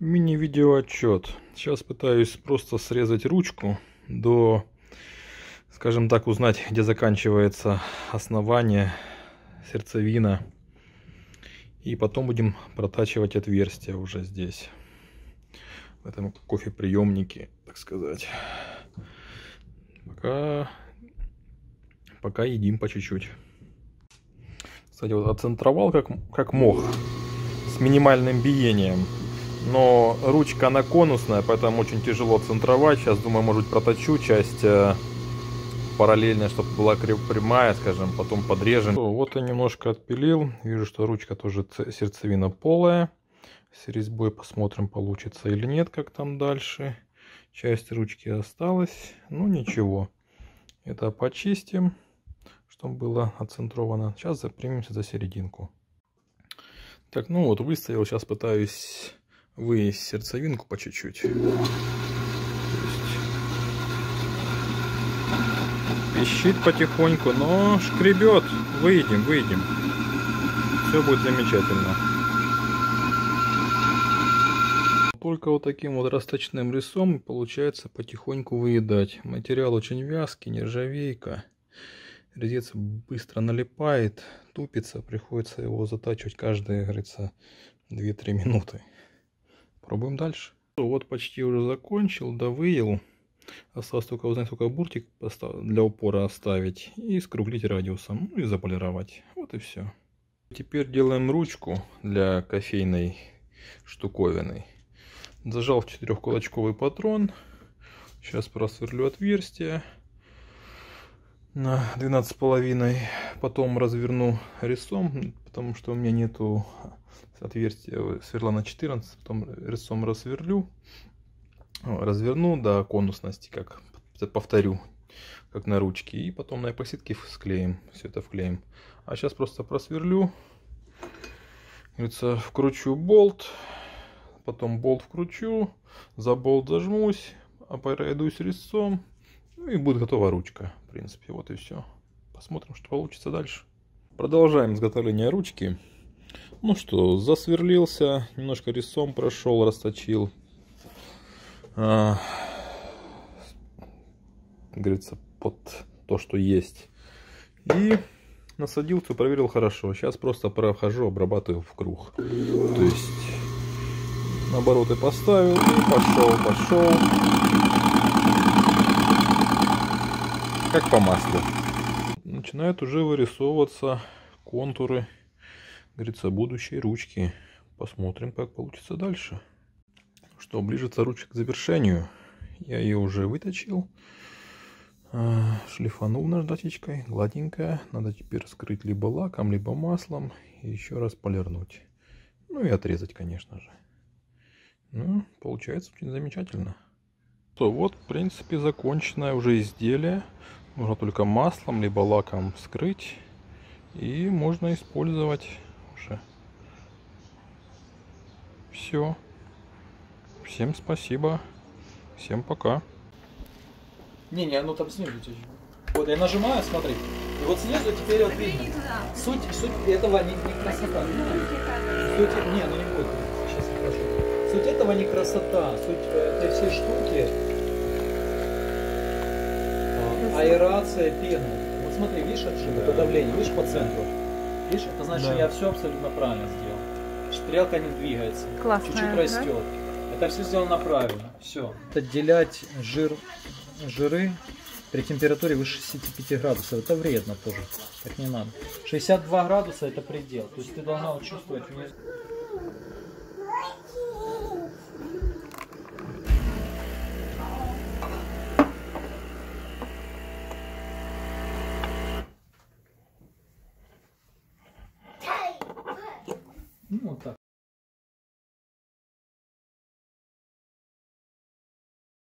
Мини-видео отчет. Сейчас пытаюсь просто срезать ручку до, скажем так, узнать, где заканчивается основание, сердцевина. И потом будем протачивать отверстия уже здесь. В этом кофеприемнике, так сказать. Пока, пока едим по чуть-чуть. Кстати, вот отцентровал как, как мог. С минимальным биением. Но ручка она конусная, поэтому очень тяжело центровать. Сейчас, думаю, может проточу часть э, параллельная, чтобы была прямая, скажем, потом подрежем. Вот я немножко отпилил. Вижу, что ручка тоже сердцевина полая. С резьбой посмотрим, получится или нет, как там дальше. Часть ручки осталась. Ну, ничего. Это почистим, чтобы было отцентровано. Сейчас примемся за серединку. Так, ну вот, выставил. Сейчас пытаюсь вынести сердцевинку по чуть-чуть. Пищит потихоньку, но шкребет. Выйдем, выйдем. Все будет замечательно. Только вот таким вот расточным рисом получается потихоньку выедать. Материал очень вязкий, нержавейка. Резец быстро налипает, тупится, приходится его затачивать каждые, говорится, 2-3 минуты. Пробуем дальше. Вот почти уже закончил, довыел. Осталось только узнать, сколько буртик для упора оставить и скруглить радиусом, ну и заполировать. Вот и все. Теперь делаем ручку для кофейной штуковины. Зажал в четырехкулачковый патрон. Сейчас просверлю отверстие на 12,5. Потом разверну резцом, потому что у меня нету отверстия сверла на 14. Потом резцом рассверлю. Разверну до конусности, как повторю, как на ручке. И потом на эпоксидке склеим. Все это вклеим. А сейчас просто просверлю. Говорится, вкручу болт. Потом болт вкручу. За болт зажмусь. А пройдусь резцом. Ну и будет готова ручка. Принципе, вот и все. Посмотрим, что получится дальше. Продолжаем изготовление ручки. Ну что, засверлился, немножко резцом прошел, расточил. А, говорится, под то, что есть. И насадил, все проверил хорошо. Сейчас просто прохожу, обрабатываю в круг. То есть, обороты поставил и пошел, пошел как по маслу. Начинают уже вырисовываться контуры, говорится, будущей ручки. Посмотрим, как получится дальше. Что, ближется ручка к завершению. Я ее уже выточил. А, шлифанул наждачечкой, гладенькая. Надо теперь скрыть либо лаком, либо маслом. И еще раз полирнуть. Ну и отрезать, конечно же. Ну, получается очень замечательно. То вот, в принципе, законченное уже изделие. Нужно только маслом либо лаком скрыть. И можно использовать уже. Все. Всем спасибо. Всем пока. Не, не, оно там снизу течет. Вот я нажимаю, смотри. И вот снизу теперь вот видно. Суть, суть этого не, не красота. Суть, не, ну не будет. Сейчас покажу. Суть этого не красота. Суть этой всей штуки аэрация пены. Вот смотри, видишь это давление, видишь по центру? Видишь, это значит, да. я все абсолютно правильно сделал. Стрелка не двигается. Чуть-чуть растет. Да? Это все сделано правильно. Все. Отделять жир, жиры при температуре выше 65 градусов. Это вредно тоже. Так не надо. 62 градуса это предел. То есть ты должна вот чувствовать.